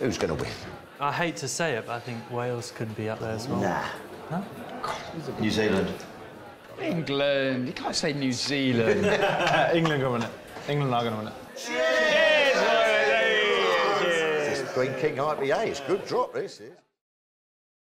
Who's going to win? I hate to say it, but I think Wales could be up there as well. Nah. New Zealand. England. You can't say New Zealand. England going to win it. England are going to win it. This is Greene King IPA. It's a good drop, this is.